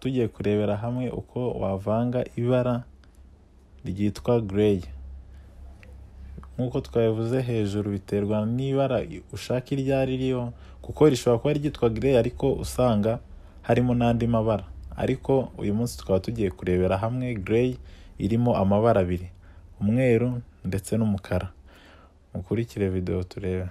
tugiye kurebera hamwe uko wavanga ibara ryitwa grey nk'uko twabivuze hejuru biterwa n'ibara ushaka iryo ari ryo kuko rishobora kuba ryitwa grey ariko usanga harimo n'andi mabara. Ariko uyu munsi tukaba tugiye kurebera hamwe grey irimo amabara abiri umweru ndetse n'umukara. Mukurikire videwo turebe.